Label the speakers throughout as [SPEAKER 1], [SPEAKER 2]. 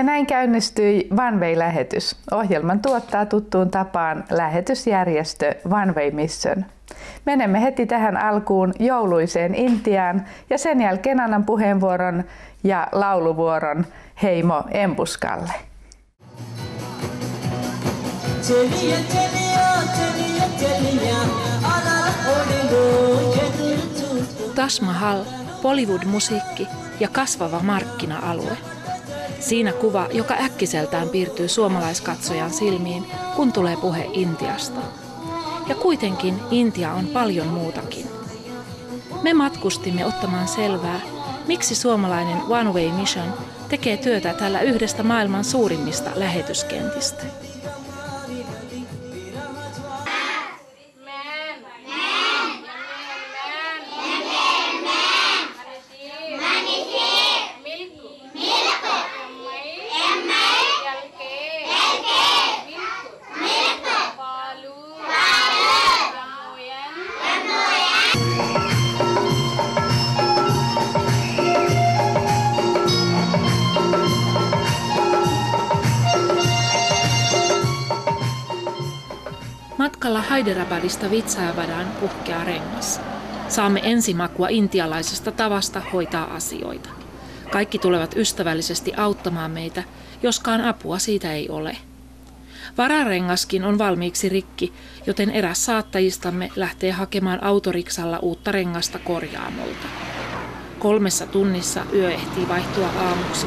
[SPEAKER 1] Ja näin käynnistyi One Way-lähetys. Ohjelman tuottaa tuttuun tapaan lähetysjärjestö One Way Mission. Menemme heti tähän alkuun jouluiseen Intiaan ja sen jälkeen annan puheenvuoron ja lauluvuoron Heimo Embuskalle.
[SPEAKER 2] Taj Mahal, Bollywood-musiikki ja kasvava markkina-alue. Siinä kuva, joka äkkiseltään piirtyy suomalaiskatsojan silmiin, kun tulee puhe Intiasta. Ja kuitenkin Intia on paljon muutakin. Me matkustimme ottamaan selvää, miksi suomalainen One Way Mission tekee työtä tällä yhdestä maailman suurimmista lähetyskentistä. Hyderabadista Vitsajavadaan puhkeaa rengas. Saamme ensimakua intialaisesta tavasta hoitaa asioita. Kaikki tulevat ystävällisesti auttamaan meitä, joskaan apua siitä ei ole. Vararengaskin on valmiiksi rikki, joten eräs saattajistamme lähtee hakemaan autoriksalla uutta rengasta korjaamolta. Kolmessa tunnissa yö ehtii vaihtua aamuksi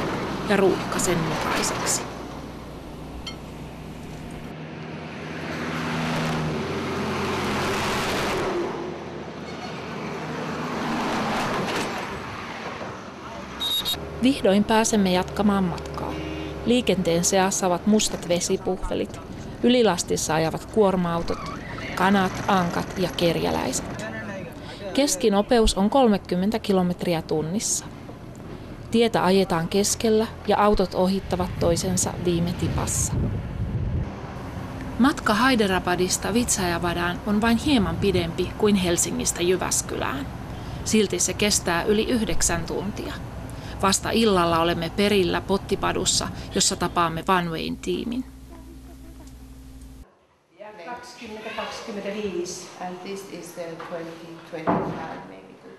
[SPEAKER 2] ja ruuhka sen mukaiseksi. Vihdoin pääsemme jatkamaan matkaa. Liikenteen seassa ovat mustat vesipuhvelit, ylilastissa ajavat kuorma-autot, kanat, ankat ja kerjäläiset. Keskinopeus on 30 kilometriä tunnissa. Tietä ajetaan keskellä ja autot ohittavat toisensa viime tipassa. Matka Hyderabadista Vitsajavadaan on vain hieman pidempi kuin Helsingistä Jyväskylään. Silti se kestää yli yhdeksän tuntia. Vasta illalla olemme perillä pottipadussa, jossa tapaamme Vanwayn tiimin. 2025 and this is the 2025 maybe good.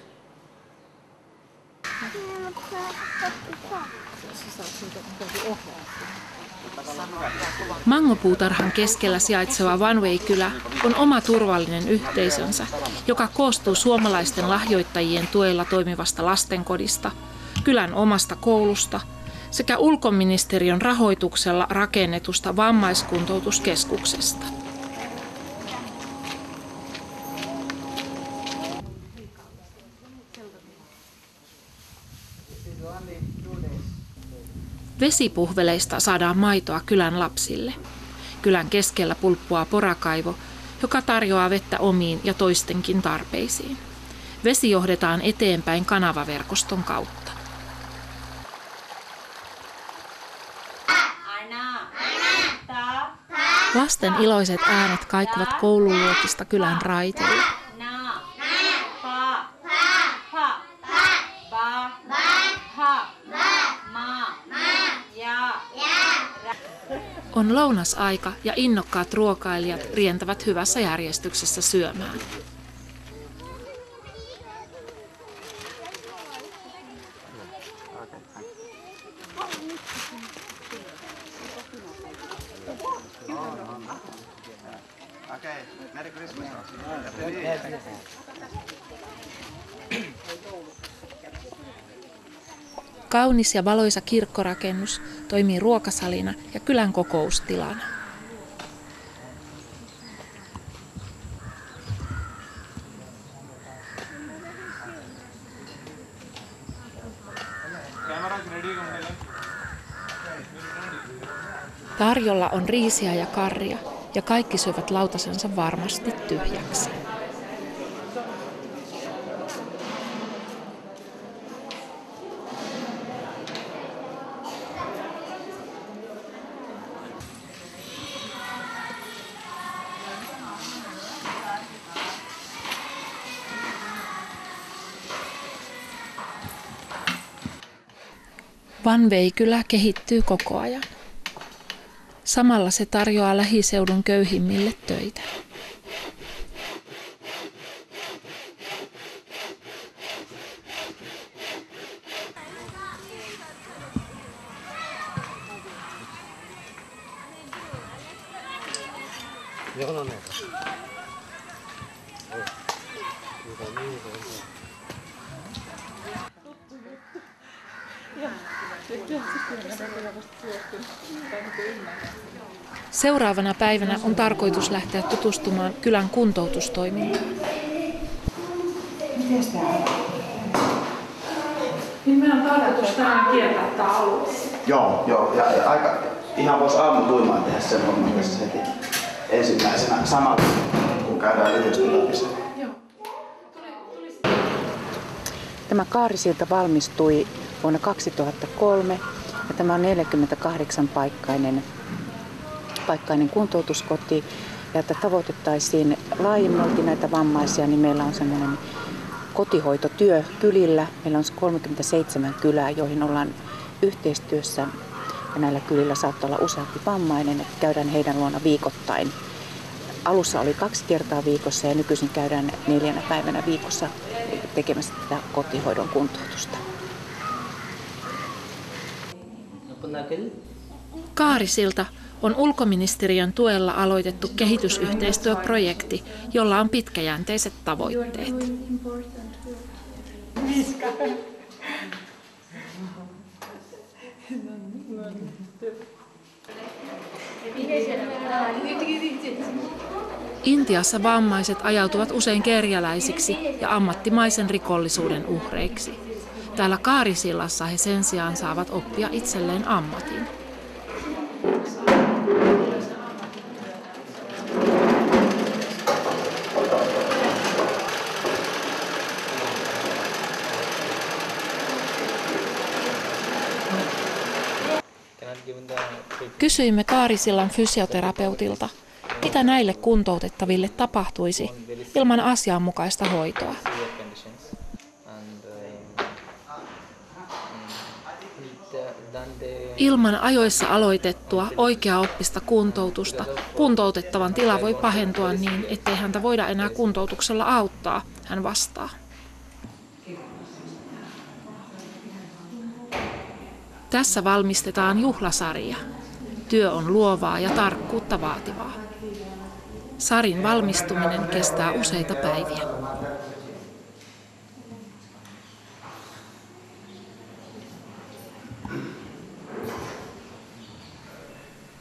[SPEAKER 2] Mangopuutarhan keskellä sijaitseva Vanway-kylä on oma turvallinen yhteisönsä, joka koostuu suomalaisten lahjoittajien tuella toimivasta lastenkodista – kylän omasta koulusta sekä ulkoministeriön rahoituksella rakennetusta vammaiskuntoutuskeskuksesta. Vesipuhveleista saadaan maitoa kylän lapsille. Kylän keskellä pulppua porakaivo, joka tarjoaa vettä omiin ja toistenkin tarpeisiin. Vesi johdetaan eteenpäin kanavaverkoston kautta. Lasten iloiset äänet kaikuvat koululuokista kylän raiteille. On lounasaika ja innokkaat ruokailijat rientävät hyvässä järjestyksessä syömään. Kaunis ja valoisa kirkkorakennus toimii ruokasalina ja kylän kokoustilana. Tarjolla on riisiä ja karria, ja kaikki syövät lautasensa varmasti tyhjäksi. Vanveikylä kehittyy koko ajan. Samalla se tarjoaa lähiseudun köyhimmille töitä. Seuraavana päivänä on tarkoitus lähteä tutustumaan kylän kuntoutustoimintaan. Miten tämä
[SPEAKER 1] Niin meidän on tarkoitus tänään kiertää tämä alue.
[SPEAKER 3] Joo, joo. Ja, ja aika, ihan voisi aamutuimaan tehdä sen homman tässä heti ensimmäisenä samalla, kun käydään lyhyesti läpi sen.
[SPEAKER 4] Tämä kaarisilta valmistui vuonna 2003 ja tämä on 48-paikkainen paikkainen kuntoutuskoti ja että tavoitettaisiin laajemmalti näitä vammaisia, niin meillä on semmoinen kotihoitotyö kylillä. Meillä on 37 kylää, joihin ollaan yhteistyössä ja näillä kylillä saattaa olla useampi vammainen, että käydään heidän luona viikoittain. Alussa oli kaksi kertaa viikossa ja nykyisin käydään neljänä päivänä viikossa tekemässä tätä kotihoidon kuntoutusta.
[SPEAKER 2] Kaarisilta on ulkoministeriön tuella aloitettu kehitysyhteistyöprojekti, jolla on pitkäjänteiset tavoitteet. Intiassa vammaiset ajautuvat usein kerjäläisiksi ja ammattimaisen rikollisuuden uhreiksi. Täällä Kaarisillassa he sen sijaan saavat oppia itselleen ammatin. Kysyimme Kaarisillan fysioterapeutilta, mitä näille kuntoutettaville tapahtuisi ilman asianmukaista hoitoa. Ilman ajoissa aloitettua oikea-oppista kuntoutusta kuntoutettavan tila voi pahentua niin, ettei häntä voida enää kuntoutuksella auttaa, hän vastaa. Tässä valmistetaan juhlasarja. Työ on luovaa ja tarkkuutta vaativaa. Sarin valmistuminen kestää useita päiviä.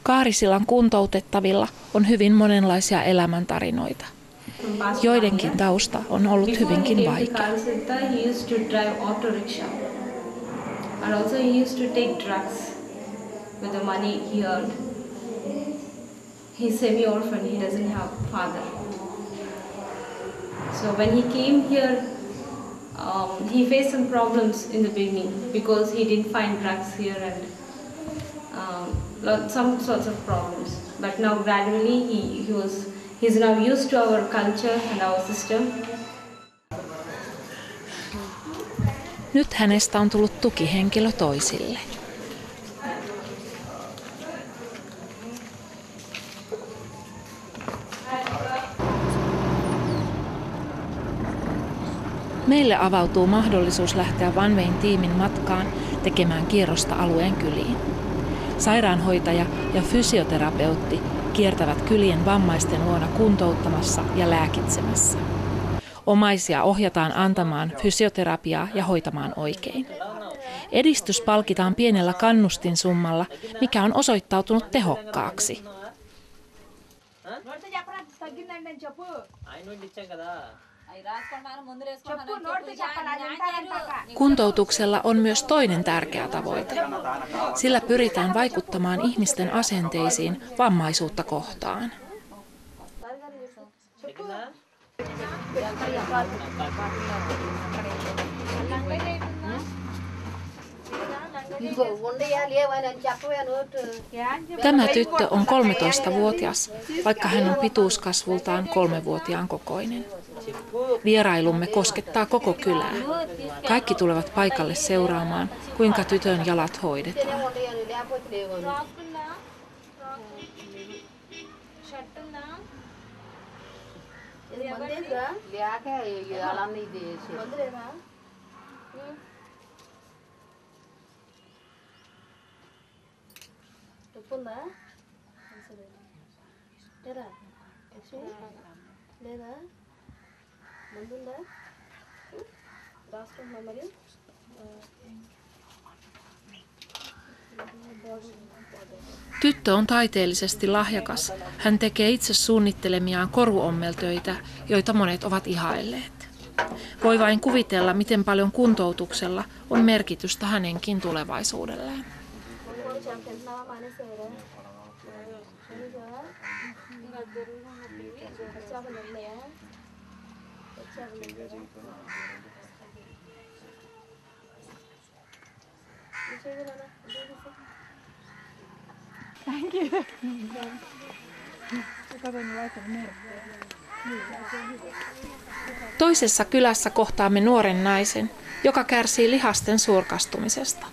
[SPEAKER 2] Kaarisilan kuntoutettavilla on hyvin monenlaisia elämäntarinoita. Joidenkin tausta on ollut hyvinkin vaikea. Also he used to take drugs with the money he earned. He's semi-orphan, he doesn't have father. So when he came here, um, he faced some problems in the beginning because he didn't find drugs here and um, some sorts of problems. But now gradually he, he was he's now used to our culture and our system Nyt hänestä on tullut tukihenkilö toisille. Meille avautuu mahdollisuus lähteä Vanvein tiimin matkaan tekemään kierrosta alueen kyliin. Sairaanhoitaja ja fysioterapeutti kiertävät kylien vammaisten luona kuntouttamassa ja lääkitsemässä. Omaisia ohjataan antamaan fysioterapiaa ja hoitamaan oikein. Edistys palkitaan pienellä kannustinsummalla, mikä on osoittautunut tehokkaaksi. Kuntoutuksella on myös toinen tärkeä tavoite. Sillä pyritään vaikuttamaan ihmisten asenteisiin vammaisuutta kohtaan. Tämä tyttö on 13-vuotias, vaikka hän on pituuskasvultaan kolmevuotiaan kokoinen. Vierailumme koskettaa koko kylää. Kaikki tulevat paikalle seuraamaan, kuinka tytön jalat hoidetaan.
[SPEAKER 5] లేదా మందుందా రాసుకుంటున్నా మరి
[SPEAKER 2] Tyttö on taiteellisesti lahjakas. Hän tekee itse suunnittelemiaan koruommeltöitä, joita monet ovat ihailleet. Voi vain kuvitella, miten paljon kuntoutuksella on merkitystä hänenkin tulevaisuudelleen. Toisessa kylässä kohtaamme nuoren naisen, joka kärsii lihasten surkastumisesta.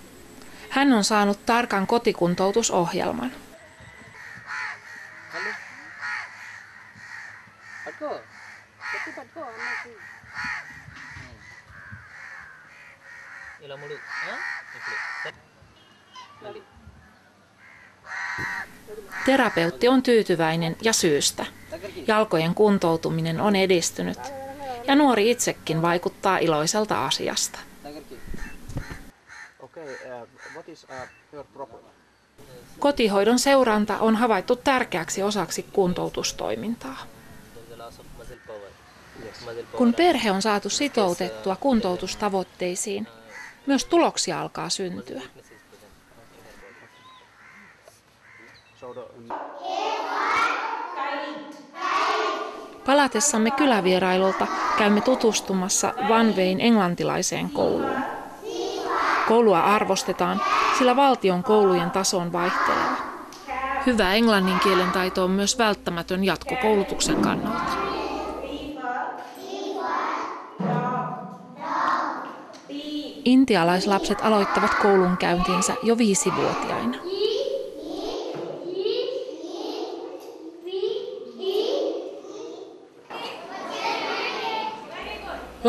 [SPEAKER 2] Hän on saanut tarkan kotikuntoutusohjelman. Terapeutti on tyytyväinen ja syystä. Jalkojen kuntoutuminen on edistynyt ja nuori itsekin vaikuttaa iloiselta asiasta. Kotihoidon seuranta on havaittu tärkeäksi osaksi kuntoutustoimintaa. Kun perhe on saatu sitoutettua kuntoutustavoitteisiin, myös tuloksia alkaa syntyä.
[SPEAKER 3] So the,
[SPEAKER 2] Palatessamme kylävierailulta käymme tutustumassa Vanvein englantilaiseen kouluun. Koulua arvostetaan, sillä valtion koulujen taso on vaihteleva. Hyvä englannin kielen taito on myös välttämätön jatkokoulutuksen kannalta. Intialaislapset aloittavat koulunkäyntinsä jo viisivuotiaina.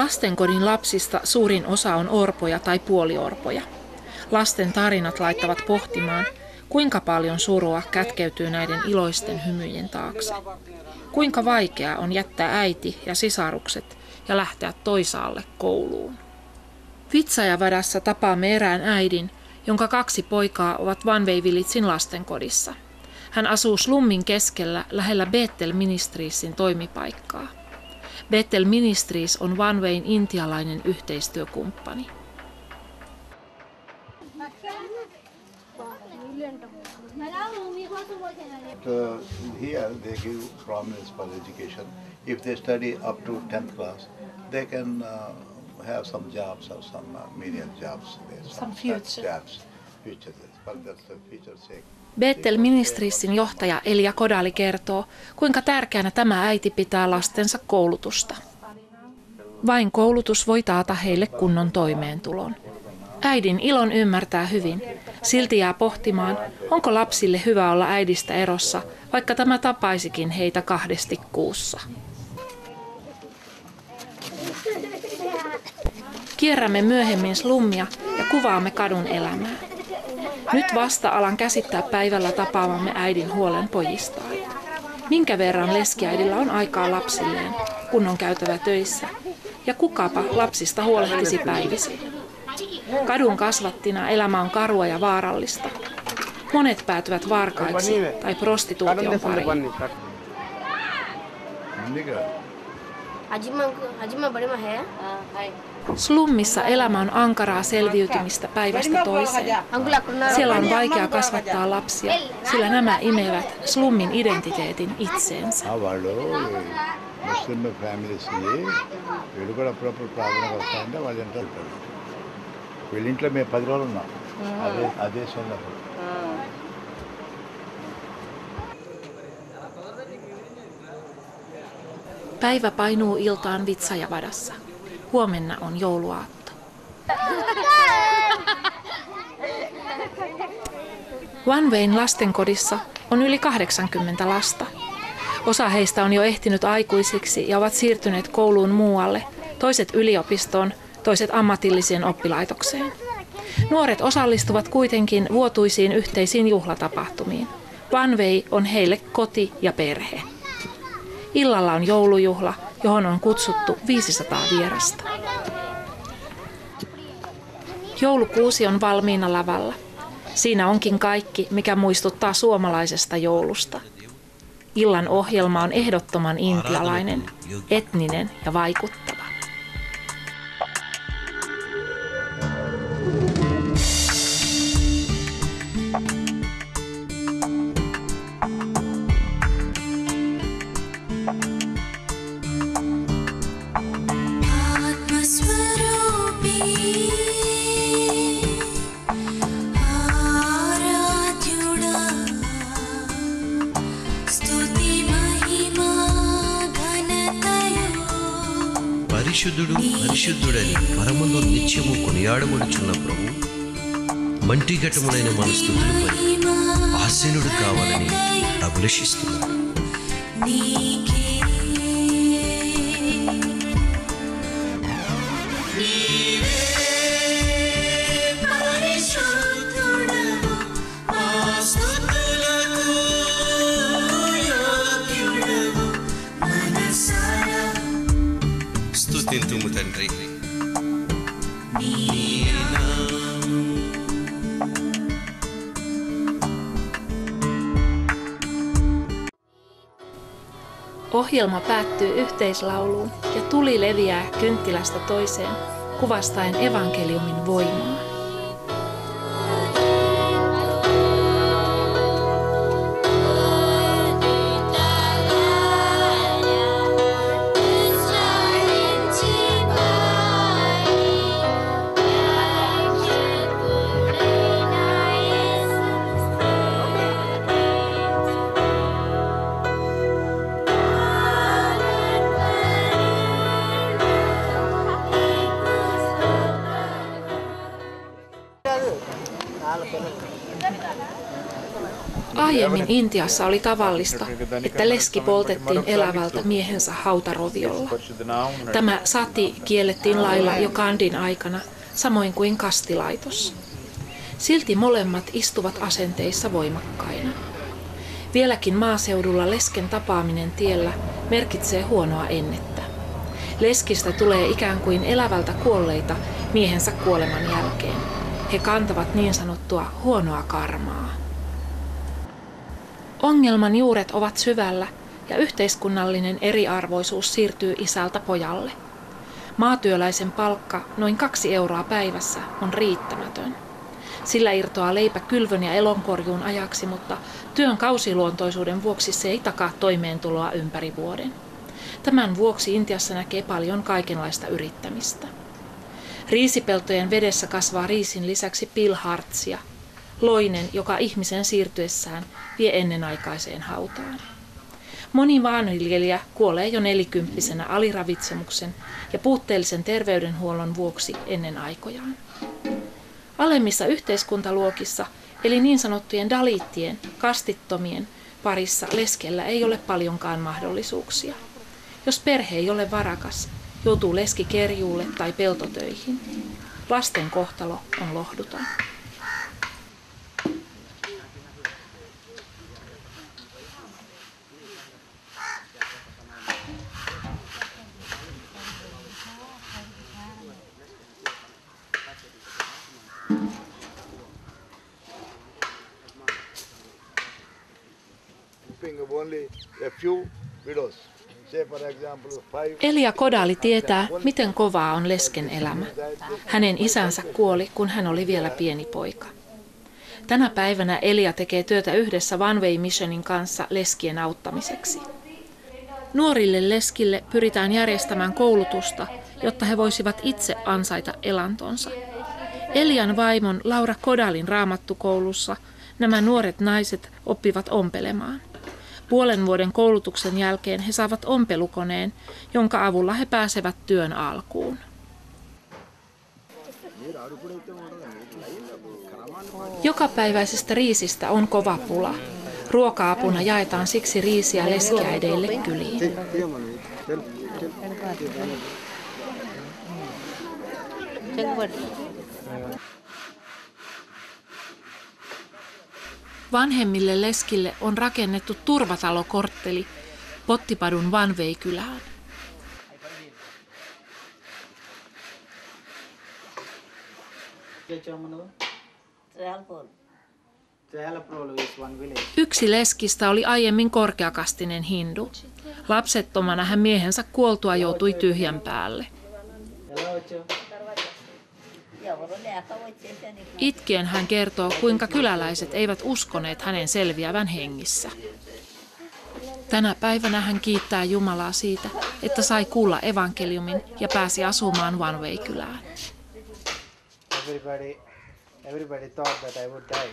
[SPEAKER 2] Lastenkodin lapsista suurin osa on orpoja tai puoliorpoja. Lasten tarinat laittavat pohtimaan, kuinka paljon surua kätkeytyy näiden iloisten hymyjen taakse. Kuinka vaikeaa on jättää äiti ja sisarukset ja lähteä toisaalle kouluun. Vitsajavadassa tapaamme erään äidin, jonka kaksi poikaa ovat Vanveivillitsin lastenkodissa. Hän asuu slummin keskellä lähellä Bethel Ministriesin toimipaikkaa. Bethel Ministries on OneWayn intialainen yhteistyökumppani.
[SPEAKER 6] uh, here they give prominence for education. If they study up to 10th class, they can uh, have some jobs or some uh, medium jobs. there,
[SPEAKER 2] Some
[SPEAKER 6] such
[SPEAKER 2] future.
[SPEAKER 6] Jobs, future, but that's the future sake.
[SPEAKER 2] Bethel Ministriesin johtaja Elia Kodali kertoo, kuinka tärkeänä tämä äiti pitää lastensa koulutusta. Vain koulutus voi taata heille kunnon toimeentulon. Äidin ilon ymmärtää hyvin. Silti jää pohtimaan, onko lapsille hyvä olla äidistä erossa, vaikka tämä tapaisikin heitä kahdesti kuussa. Kierrämme myöhemmin slummia ja kuvaamme kadun elämää. Nyt vasta alan käsittää päivällä tapaamamme äidin huolen pojistaan. Minkä verran leskiäidillä on aikaa lapsilleen, kun on käytävä töissä? Ja kukapa lapsista huolehtisi päivisin? Kadun kasvattina elämä on karua ja vaarallista. Monet päätyvät varkaiksi tai prostituution pariin.
[SPEAKER 5] Hajima, Hajima,
[SPEAKER 2] Slummissa elämä on ankaraa selviytymistä päivästä toiseen. Siellä on vaikea kasvattaa lapsia, sillä nämä imevät slummin identiteetin itseensä. Päivä painuu iltaan Vitsajavadassa. Huomenna on jouluaatto. One lastenkodissa on yli 80 lasta. Osa heistä on jo ehtinyt aikuisiksi ja ovat siirtyneet kouluun muualle, toiset yliopistoon, toiset ammatilliseen oppilaitokseen. Nuoret osallistuvat kuitenkin vuotuisiin yhteisiin juhlatapahtumiin. Vanvei on heille koti ja perhe. Illalla on joulujuhla, johon on kutsuttu 500 vierasta. Joulukuusi on valmiina lavalla. Siinä onkin kaikki, mikä muistuttaa suomalaisesta joulusta. Illan ohjelma on ehdottoman intialainen, etninen ja vaikuttava.
[SPEAKER 7] కొనియాడమనుచున్న ప్రభు మంటి ఘటములైన మన ఆశనుడు కావాలని అభిలషిస్తున్నాడు
[SPEAKER 2] Ohjelma päättyy yhteislauluun ja tuli leviää kynttilästä toiseen, kuvastaen evankeliumin voimaa. Intiassa oli tavallista, että leski poltettiin elävältä miehensä hautaroviolla. Tämä sati kiellettiin lailla jo Kandin aikana, samoin kuin kastilaitos. Silti molemmat istuvat asenteissa voimakkaina. Vieläkin maaseudulla lesken tapaaminen tiellä merkitsee huonoa ennettä. Leskistä tulee ikään kuin elävältä kuolleita miehensä kuoleman jälkeen. He kantavat niin sanottua huonoa karmaa. Ongelman juuret ovat syvällä ja yhteiskunnallinen eriarvoisuus siirtyy isältä pojalle. Maatyöläisen palkka, noin kaksi euroa päivässä, on riittämätön. Sillä irtoaa leipä kylvön ja elonkorjuun ajaksi, mutta työn kausiluontoisuuden vuoksi se ei takaa toimeentuloa ympäri vuoden. Tämän vuoksi Intiassa näkee paljon kaikenlaista yrittämistä. Riisipeltojen vedessä kasvaa riisin lisäksi pilhartsia, loinen, joka ihmisen siirtyessään vie ennenaikaiseen hautaan. Moni maanviljelijä kuolee jo nelikymppisenä aliravitsemuksen ja puutteellisen terveydenhuollon vuoksi ennen aikojaan. Alemmissa yhteiskuntaluokissa, eli niin sanottujen daliittien, kastittomien, parissa leskellä ei ole paljonkaan mahdollisuuksia. Jos perhe ei ole varakas, joutuu leski kerjuulle tai peltotöihin. Lasten kohtalo on lohduton. Elia Kodali tietää, miten kovaa on lesken elämä. Hänen isänsä kuoli, kun hän oli vielä pieni poika. Tänä päivänä Elia tekee työtä yhdessä One Way Missionin kanssa leskien auttamiseksi. Nuorille leskille pyritään järjestämään koulutusta, jotta he voisivat itse ansaita elantonsa. Elian vaimon Laura Kodalin raamattukoulussa nämä nuoret naiset oppivat ompelemaan. Puolen vuoden koulutuksen jälkeen he saavat ompelukoneen, jonka avulla he pääsevät työn alkuun. Jokapäiväisestä riisistä on kova pula. Ruoka-apuna jaetaan siksi riisiä leskiäideille kyliin. Vanhemmille leskille on rakennettu turvatalokortteli Pottipadun Vanveikylään. Yksi leskistä oli aiemmin korkeakastinen hindu. Lapsettomana hän miehensä kuoltua joutui tyhjän päälle. Itkien hän kertoo, kuinka kyläläiset eivät uskoneet hänen selviävän hengissä. Tänä päivänä hän kiittää Jumalaa siitä, että sai kuulla evankeliumin ja pääsi asumaan Vanveikylään.
[SPEAKER 8] Everybody, everybody thought that I would die.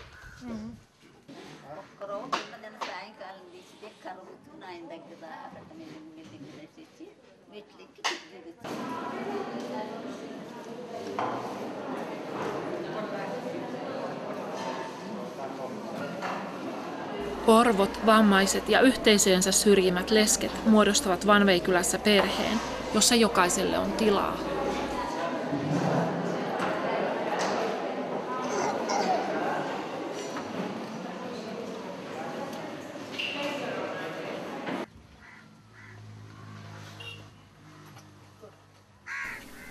[SPEAKER 2] Orvot, vammaiset ja yhteisöensä syrjimät lesket muodostavat Vanveikylässä perheen, jossa jokaiselle on tilaa.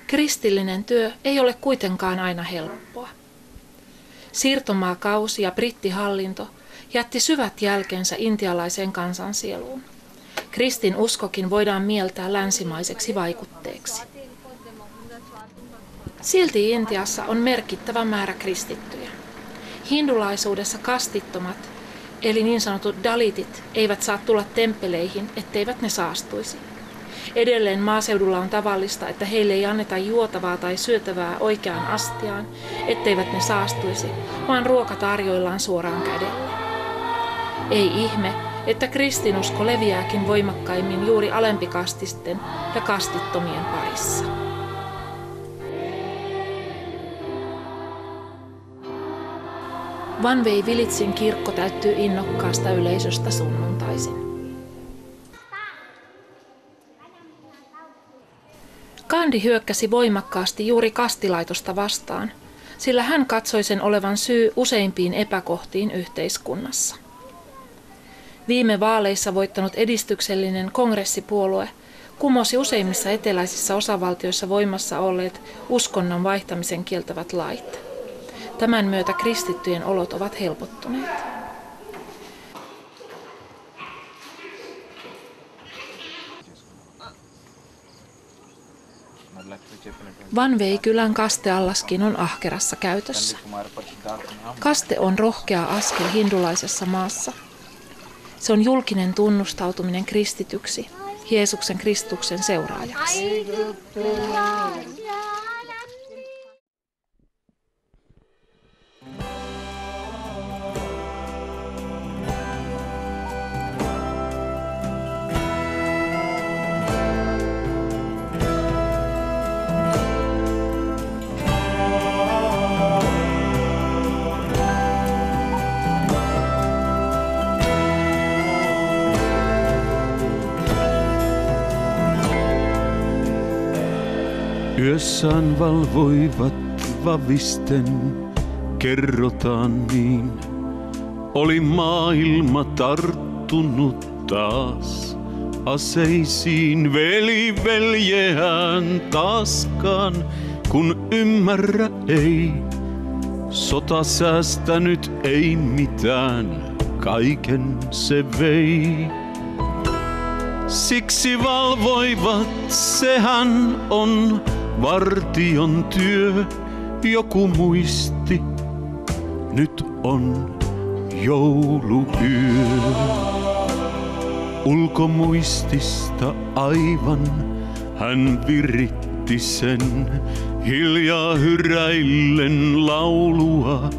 [SPEAKER 2] Kristillinen työ ei ole kuitenkaan aina helppoa. Siirtomaakausi ja brittihallinto jätti syvät jälkensä intialaiseen kansansieluun. Kristin uskokin voidaan mieltää länsimaiseksi vaikutteeksi. Silti Intiassa on merkittävä määrä kristittyjä. Hindulaisuudessa kastittomat, eli niin sanotut dalitit, eivät saa tulla temppeleihin, etteivät ne saastuisi. Edelleen maaseudulla on tavallista, että heille ei anneta juotavaa tai syötävää oikeaan astiaan, etteivät ne saastuisi, vaan ruoka tarjoillaan suoraan kädellä. Ei ihme, että kristinusko leviääkin voimakkaimmin juuri alempikastisten ja kastittomien parissa. Vanvei Vilitsin kirkko täyttyy innokkaasta yleisöstä sunnuntaisin. Kandi hyökkäsi voimakkaasti juuri kastilaitosta vastaan, sillä hän katsoi sen olevan syy useimpiin epäkohtiin yhteiskunnassa. Viime vaaleissa voittanut edistyksellinen kongressipuolue kumosi useimmissa eteläisissä osavaltioissa voimassa olleet uskonnon vaihtamisen kieltävät lait. Tämän myötä kristittyjen olot ovat helpottuneet. Vanveikylän kasteallaskin on ahkerassa käytössä. Kaste on rohkea askel hindulaisessa maassa. Se on julkinen tunnustautuminen kristityksi, Jeesuksen Kristuksen seuraajaksi.
[SPEAKER 9] Yössään valvoivat vavisten, kerrotaan niin. Oli maailma tarttunut taas aseisiin veli veljeään taaskaan, kun ymmärrä ei. Sota säästänyt ei mitään, kaiken se vei. Siksi valvoivat, sehän on vartion työ, joku muisti, nyt on jouluyö. Ulkomuistista aivan hän viritti sen, hiljaa hyräillen laulua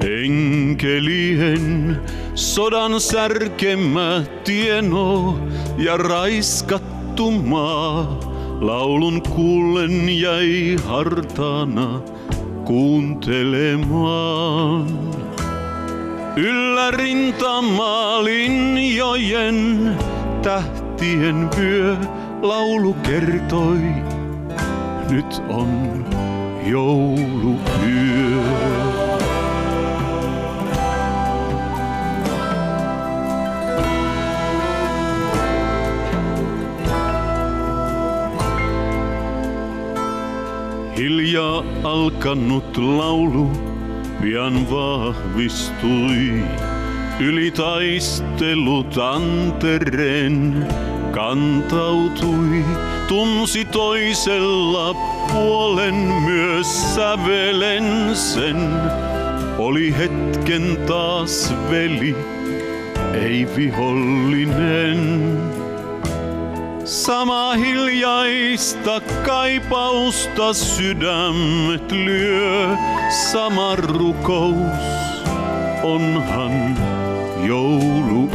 [SPEAKER 9] enkelien
[SPEAKER 10] sodan särkemä tieno ja raiskattu maa. Laulun kuullen jäi hartana kuuntelemaan. Yllä rintamaa linjojen tähtien vyö laulu kertoi, nyt on jouluyö. Hiljaa alkanut laulu pian vahvistui. Yli taistelut antereen kantautui. Tunsi toisella puolen myös sävelen sen. Oli hetken taas veli, ei vihollinen. Sama hiljaista kaipausta sydämet lyö, sama rukous, onhan jouluyö.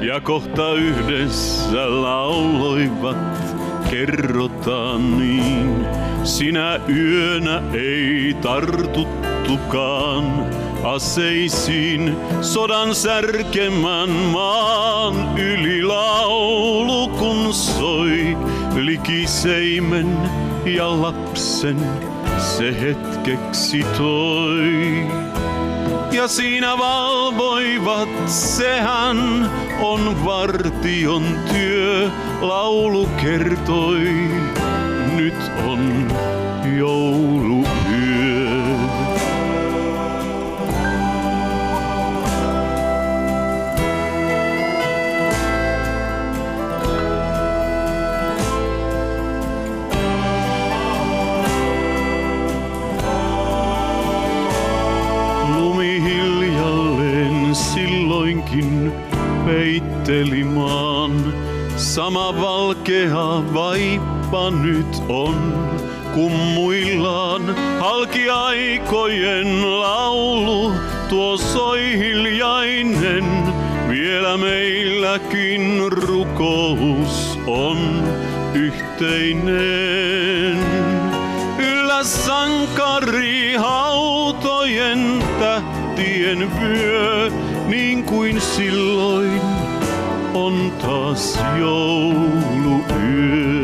[SPEAKER 10] Ja kohta yhdessä lauloivat, kerrotaan niin, sinä yönä ei tartuttukaan aseisiin sodan särkemän maan yli laulu kun soi likiseimen ja lapsen se hetkeksi toi. Ja siinä valvoivat, sehän on vartion työ, laulu kertoi, nyt on jouluyö. Peitteli maan. Sama valkea vaippa nyt on, kun muillaan halki aikojen laulu. Tuo soi hiljainen, vielä meilläkin rukous on yhteinen. Yllä sankari hautojen tähtien vyö, niin kuin silloin on taas jouluyö.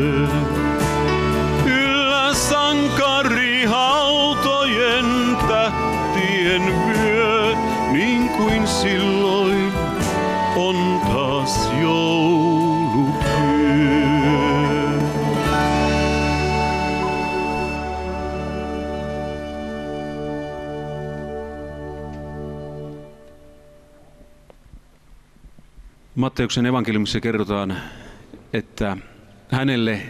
[SPEAKER 9] Matteuksen evankeliumissa kerrotaan, että hänelle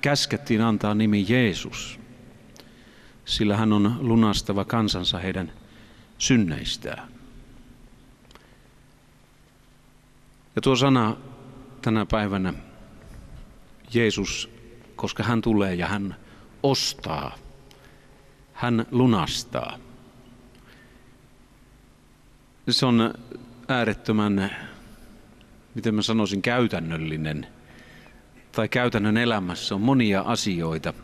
[SPEAKER 9] käskettiin antaa nimi Jeesus, sillä hän on lunastava kansansa heidän synneistään. Ja tuo sana tänä päivänä, Jeesus, koska hän tulee ja hän ostaa, hän lunastaa. Se on äärettömän miten mä sanoisin, käytännöllinen tai käytännön elämässä on monia asioita,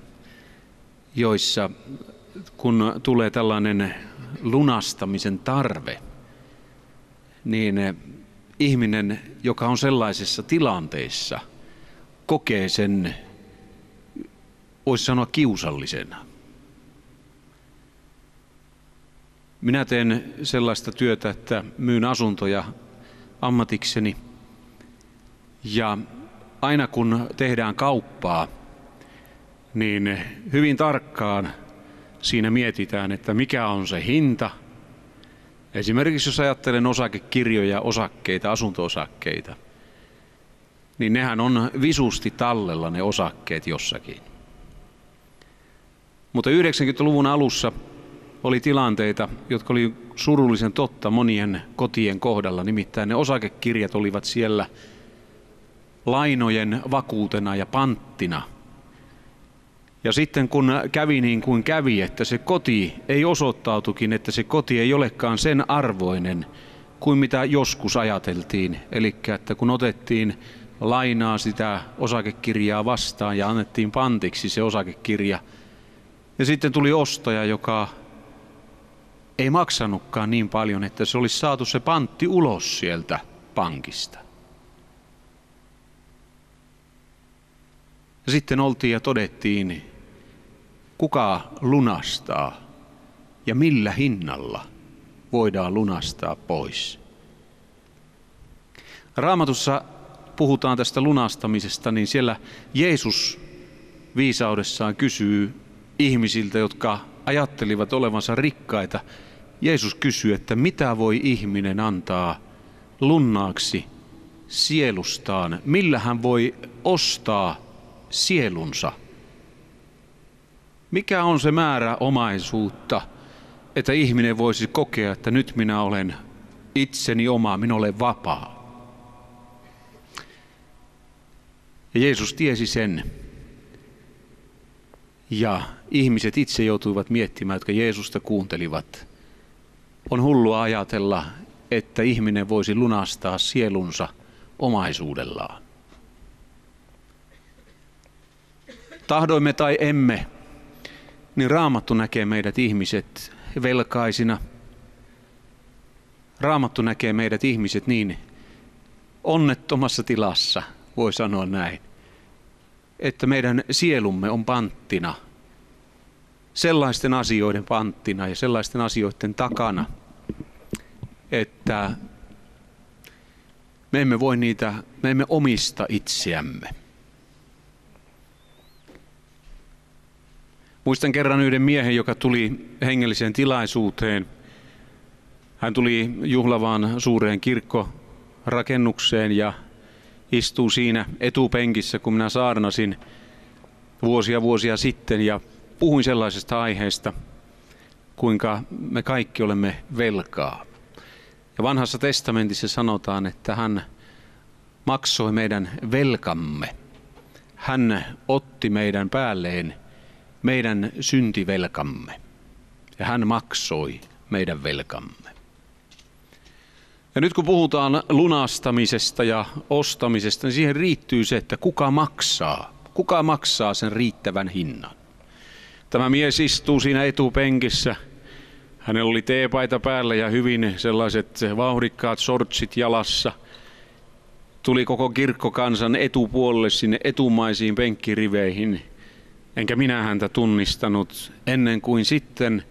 [SPEAKER 9] joissa kun tulee tällainen lunastamisen tarve, niin ihminen, joka on sellaisessa tilanteessa, kokee sen, voisi sanoa kiusallisena. Minä teen sellaista työtä, että myyn asuntoja ammatikseni – ja aina kun tehdään kauppaa, niin hyvin tarkkaan siinä mietitään, että mikä on se hinta. Esimerkiksi jos ajattelen osakekirjoja, osakkeita, asuntoosakkeita, niin nehän on visusti tallella ne osakkeet jossakin. Mutta 90-luvun alussa oli tilanteita, jotka oli surullisen totta monien kotien kohdalla. Nimittäin ne osakekirjat olivat siellä lainojen vakuutena ja panttina. Ja sitten kun kävi niin kuin kävi, että se koti ei osoittautukin, että se koti ei olekaan sen arvoinen kuin mitä joskus ajateltiin. Eli että kun otettiin lainaa sitä osakekirjaa vastaan ja annettiin pantiksi se osakekirja, ja sitten tuli ostaja, joka ei maksanutkaan niin paljon, että se olisi saatu se pantti ulos sieltä pankista. Ja sitten oltiin ja todettiin, kuka lunastaa ja millä hinnalla voidaan lunastaa pois. Raamatussa puhutaan tästä lunastamisesta, niin siellä Jeesus viisaudessaan kysyy ihmisiltä, jotka ajattelivat olevansa rikkaita. Jeesus kysyy, että mitä voi ihminen antaa lunnaaksi sielustaan? Millä hän voi ostaa sielunsa? Mikä on se määrä omaisuutta, että ihminen voisi kokea, että nyt minä olen itseni oma, minä olen vapaa? Ja Jeesus tiesi sen. Ja ihmiset itse joutuivat miettimään, jotka Jeesusta kuuntelivat. On hullua ajatella, että ihminen voisi lunastaa sielunsa omaisuudellaan. Tahdoimme tai emme, niin Raamattu näkee meidät ihmiset velkaisina. Raamattu näkee meidät ihmiset niin onnettomassa tilassa, voi sanoa näin, että meidän sielumme on panttina, sellaisten asioiden panttina ja sellaisten asioiden takana, että me emme voi niitä, me emme omista itseämme. Muistan kerran yhden miehen, joka tuli hengelliseen tilaisuuteen. Hän tuli juhlavaan suureen kirkkorakennukseen ja istuu siinä etupenkissä, kun minä saarnasin vuosia vuosia sitten ja puhuin sellaisesta aiheesta, kuinka me kaikki olemme velkaa. Ja vanhassa testamentissa sanotaan, että hän maksoi meidän velkamme. Hän otti meidän päälleen meidän syntivelkamme. Ja hän maksoi meidän velkamme. Ja nyt kun puhutaan lunastamisesta ja ostamisesta, niin siihen riittyy se, että kuka maksaa. Kuka maksaa sen riittävän hinnan. Tämä mies istuu siinä etupenkissä. Hänellä oli teepaita päällä ja hyvin sellaiset vauhdikkaat sortsit jalassa. Tuli koko kirkkokansan etupuolelle sinne etumaisiin penkkiriveihin. Enkä minä häntä tunnistanut ennen kuin sitten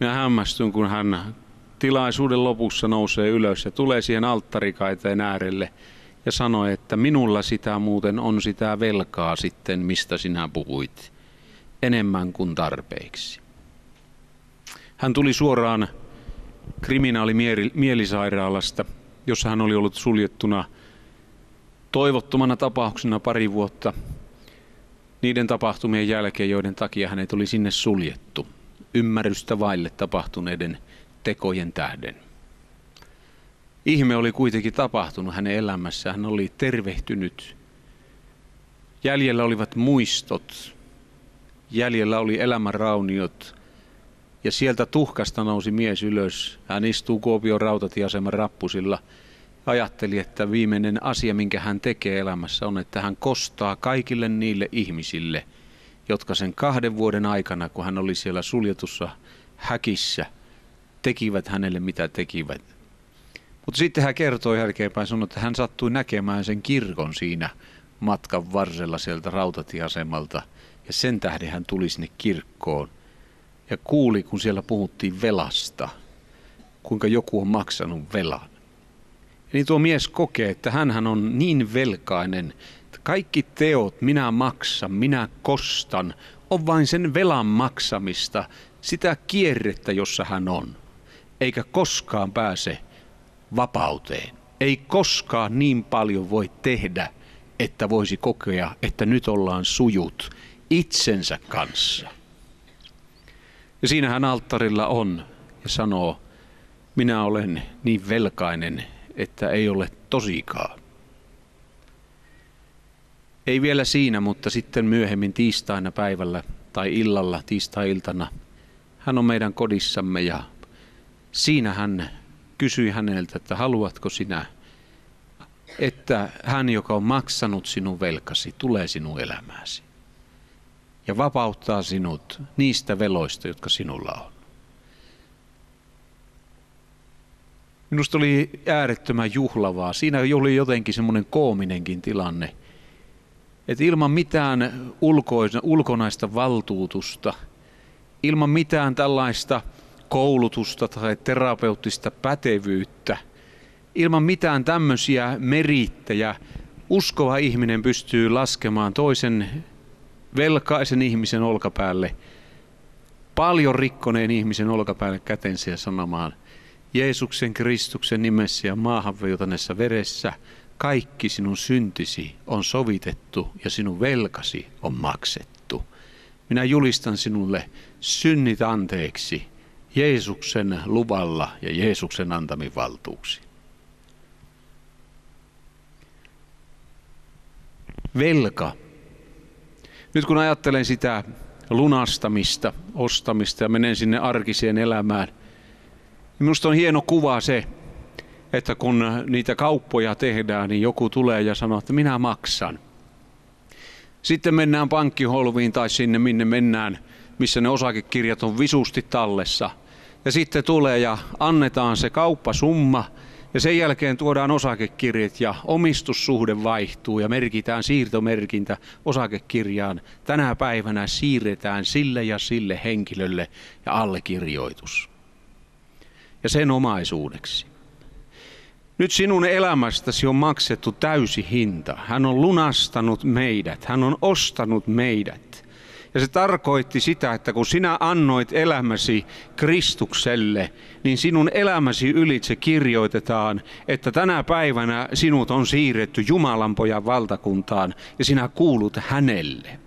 [SPEAKER 9] minä hämmästyn, kun hän tilaisuuden lopussa nousee ylös ja tulee siihen alttarikaiteen äärelle ja sanoi, että minulla sitä muuten on sitä velkaa sitten, mistä sinä puhuit, enemmän kuin tarpeeksi. Hän tuli suoraan kriminaalimielisairaalasta, jossa hän oli ollut suljettuna toivottomana tapauksena pari vuotta niiden tapahtumien jälkeen, joiden takia hänet oli sinne suljettu, ymmärrystä vaille tapahtuneiden tekojen tähden. Ihme oli kuitenkin tapahtunut hänen elämässään. Hän oli tervehtynyt. Jäljellä olivat muistot. Jäljellä oli elämän rauniot. Ja sieltä tuhkasta nousi mies ylös. Hän istuu Kuopion rautatieaseman rappusilla. Ajatteli, että viimeinen asia, minkä hän tekee elämässä, on, että hän kostaa kaikille niille ihmisille, jotka sen kahden vuoden aikana, kun hän oli siellä suljetussa häkissä – tekivät hänelle mitä tekivät. Mutta sitten hän kertoi jälkeenpäin, sanoi, että hän sattui näkemään sen kirkon siinä matkan varsella sieltä rautatieasemalta. Ja sen tähden hän tuli sinne kirkkoon ja kuuli, kun siellä puhuttiin velasta, kuinka joku on maksanut velan. Niin tuo mies kokee, että hän on niin velkainen, että kaikki teot minä maksan, minä kostan, on vain sen velan maksamista, sitä kierrettä, jossa hän on eikä koskaan pääse vapauteen. Ei koskaan niin paljon voi tehdä, että voisi kokea, että nyt ollaan sujut itsensä kanssa. Ja siinä hän alttarilla on ja sanoo, minä olen niin velkainen, että ei ole tosikaan. Ei vielä siinä, mutta sitten myöhemmin tiistaina päivällä tai illalla, tiistai-iltana. Hän on meidän kodissamme ja siinä hän kysyi häneltä, että haluatko sinä, että hän, joka on maksanut sinun velkasi, tulee sinun elämääsi ja vapauttaa sinut niistä veloista, jotka sinulla on. Minusta oli äärettömän juhlavaa. Siinä oli jotenkin semmoinen koominenkin tilanne, että ilman mitään ulkonaista valtuutusta, ilman mitään tällaista koulutusta tai terapeuttista pätevyyttä, ilman mitään tämmöisiä merittejä, uskova ihminen pystyy laskemaan toisen velkaisen ihmisen olkapäälle, paljon rikkoneen ihmisen olkapäälle kätensä ja sanomaan – Jeesuksen Kristuksen nimessä ja maahanviutaneessa veressä kaikki sinun syntisi on sovitettu ja sinun velkasi on maksettu. Minä julistan sinulle synnit anteeksi Jeesuksen luvalla ja Jeesuksen antamin valtuuksi. Velka. Nyt kun ajattelen sitä lunastamista, ostamista ja menen sinne arkiseen elämään, Minusta on hieno kuva se, että kun niitä kauppoja tehdään, niin joku tulee ja sanoo, että minä maksan. Sitten mennään pankkiholviin tai sinne, minne mennään, missä ne osakekirjat on visusti tallessa. Ja sitten tulee ja annetaan se kauppasumma ja sen jälkeen tuodaan osakekirjat ja omistussuhde vaihtuu ja merkitään siirtomerkintä osakekirjaan. Tänä päivänä siirretään sille ja sille henkilölle ja allekirjoitus ja sen omaisuudeksi. Nyt sinun elämästäsi on maksettu täysi hinta. Hän on lunastanut meidät, hän on ostanut meidät. Ja se tarkoitti sitä, että kun sinä annoit elämäsi Kristukselle, niin sinun elämäsi ylitse kirjoitetaan, että tänä päivänä sinut on siirretty Jumalan pojan valtakuntaan ja sinä kuulut hänelle.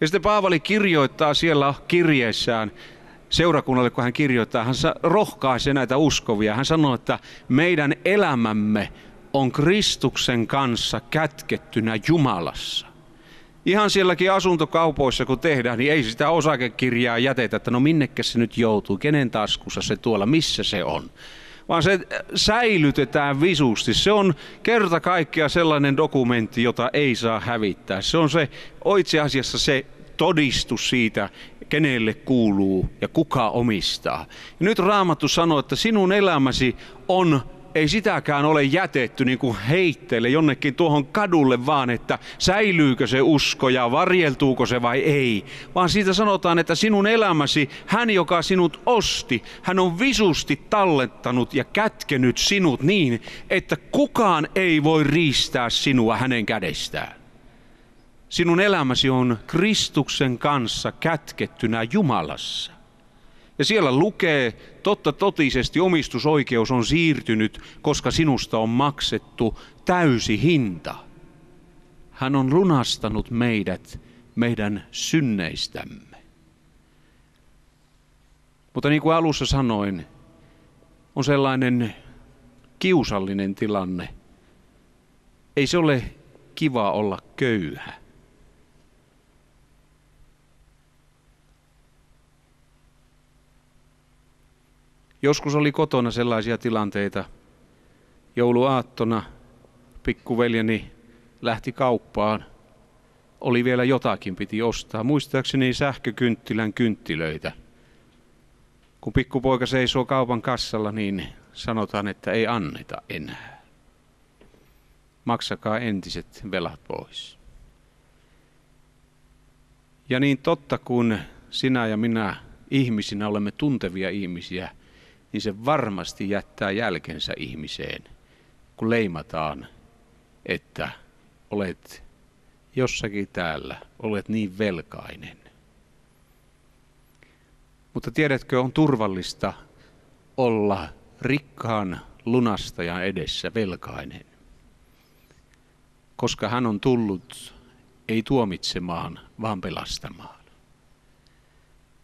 [SPEAKER 9] Ja sitten Paavali kirjoittaa siellä kirjeessään seurakunnalle, kun hän kirjoittaa, hän rohkaisee näitä uskovia. Hän sanoo, että meidän elämämme on Kristuksen kanssa kätkettynä Jumalassa. Ihan sielläkin asuntokaupoissa kun tehdään, niin ei sitä osakekirjaa jätetä, että no minnekä se nyt joutuu, kenen taskussa se tuolla, missä se on. Vaan se säilytetään visusti. Se on kerta kaikkea sellainen dokumentti, jota ei saa hävittää. Se on se itse asiassa se todistus siitä, kenelle kuuluu ja kuka omistaa. Ja nyt Raamattu sanoo, että sinun elämäsi on ei sitäkään ole jätetty niin kuin heitteille jonnekin tuohon kadulle, vaan että säilyykö se usko ja varjeltuuko se vai ei. Vaan siitä sanotaan, että sinun elämäsi, hän joka sinut osti, hän on visusti tallettanut ja kätkenyt sinut niin, että kukaan ei voi riistää sinua hänen kädestään. Sinun elämäsi on Kristuksen kanssa kätkettynä Jumalassa. Ja siellä lukee, totta totisesti omistusoikeus on siirtynyt, koska sinusta on maksettu täysi hinta. Hän on lunastanut meidät meidän synneistämme. Mutta niin kuin alussa sanoin, on sellainen kiusallinen tilanne. Ei se ole kiva olla köyhä. Joskus oli kotona sellaisia tilanteita. Jouluaattona pikkuveljeni lähti kauppaan. Oli vielä jotakin piti ostaa. Muistaakseni sähkökynttilän kynttilöitä. Kun pikkupoika seisoo kaupan kassalla, niin sanotaan, että ei anneta enää. Maksakaa entiset velat pois. Ja niin totta kun sinä ja minä ihmisinä olemme tuntevia ihmisiä – niin se varmasti jättää jälkensä ihmiseen, kun leimataan, että olet jossakin täällä, olet niin velkainen. Mutta tiedätkö, on turvallista olla rikkaan lunastajan edessä velkainen, koska hän on tullut ei tuomitsemaan, vaan pelastamaan.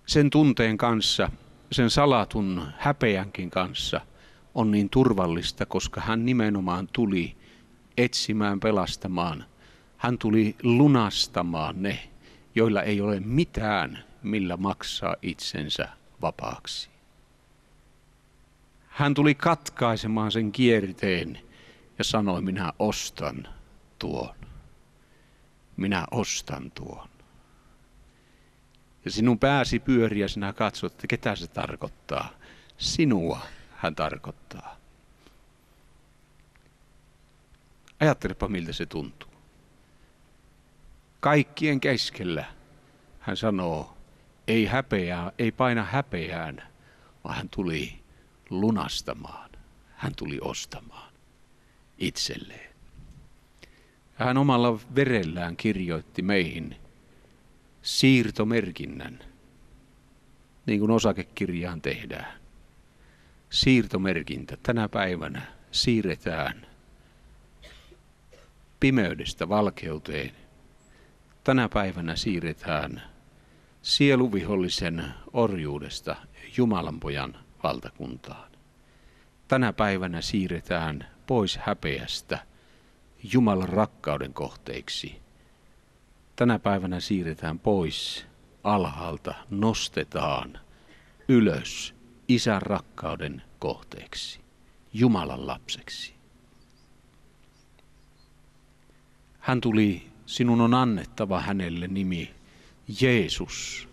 [SPEAKER 9] Sen tunteen kanssa sen salatun häpeänkin kanssa on niin turvallista, koska hän nimenomaan tuli etsimään, pelastamaan. Hän tuli lunastamaan ne, joilla ei ole mitään millä maksaa itsensä vapaaksi. Hän tuli katkaisemaan sen kierteen ja sanoi, minä ostan tuon. Minä ostan tuon. Ja sinun pääsi pyöriä, sinä katsot, että ketä se tarkoittaa. Sinua hän tarkoittaa. Ajattelepa, miltä se tuntuu. Kaikkien keskellä hän sanoo, ei häpeää, ei paina häpeään, vaan hän tuli lunastamaan. Hän tuli ostamaan itselleen. Ja hän omalla verellään kirjoitti meihin siirtomerkinnän, niin kuin osakekirjaan tehdään. Siirtomerkintä tänä päivänä siirretään pimeydestä valkeuteen. Tänä päivänä siirretään sieluvihollisen orjuudesta Jumalan pojan valtakuntaan. Tänä päivänä siirretään pois häpeästä Jumalan rakkauden kohteiksi. Tänä päivänä siirretään pois alhaalta, nostetaan ylös isän rakkauden kohteeksi, Jumalan lapseksi. Hän tuli, sinun on annettava hänelle nimi Jeesus,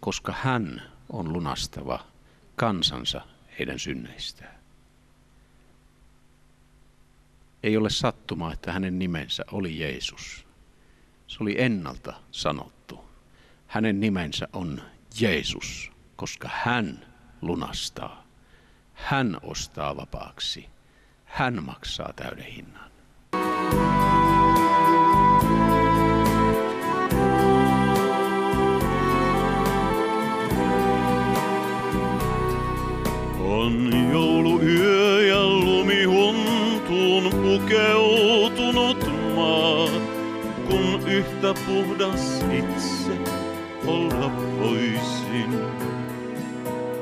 [SPEAKER 9] koska hän on lunastava kansansa heidän synneistään. Ei ole sattumaa, että hänen nimensä oli Jeesus. Se oli ennalta sanottu. Hänen nimensä on Jeesus, koska hän lunastaa. Hän ostaa vapaaksi. Hän maksaa täyden hinnan.
[SPEAKER 10] On jouluyö ja lumihuntuun pukeutunut maa, kun yhtä puhdas itse olla voisin.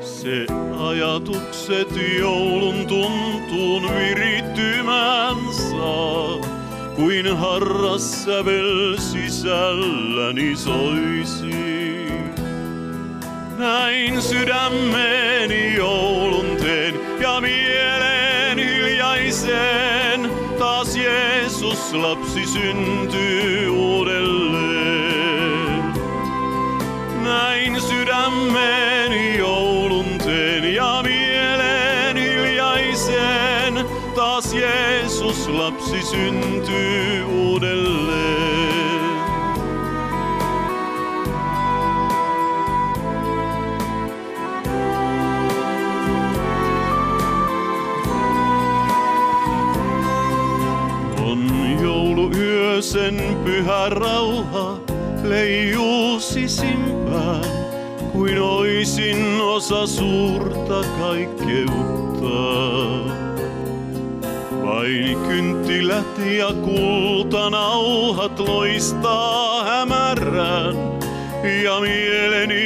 [SPEAKER 10] Se ajatukset joulun tuntuun virittymään saa, kuin harras sävel sisälläni soisi. Näin sydämeni joulun teen ja mielen hiljaisen. Taas Jeesus lapsi syntyy lapsi syntyy uudelleen. On jouluyö sen pyhä rauha leijuu sisimpään, kuin oisin osa suurta kaikkeutta. Vain kynttilät ja kultanauhat loistaa hämärään, ja mieleni